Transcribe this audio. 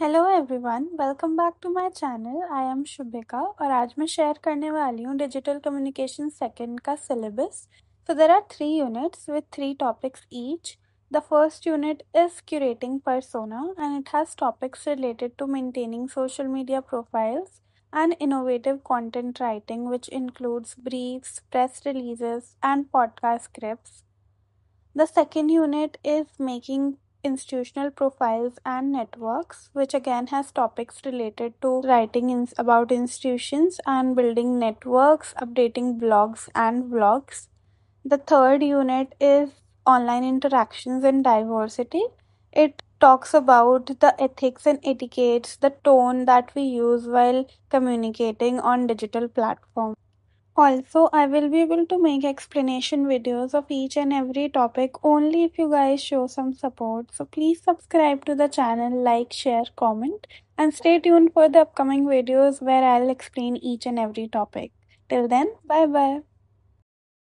Hello everyone welcome back to my channel I am Shubhika और आज मैं शेयर करने वाली हूँ डिजिटल कम्युनिकेशन सेकंड का syllabus so there are three units with three topics each the first unit is curating persona and it has topics related to maintaining social media profiles and innovative content writing which includes briefs, press releases and podcast scripts. The second unit is making institutional profiles and networks, which again has topics related to writing in, about institutions and building networks, updating blogs and vlogs. The third unit is online interactions and diversity. It talks about the ethics and etiquettes, the tone that we use while communicating on digital platforms. Also, I will be able to make explanation videos of each and every topic only if you guys show some support. So please subscribe to the channel, like, share, comment, and stay tuned for the upcoming videos where I'll explain each and every topic. Till then, bye bye.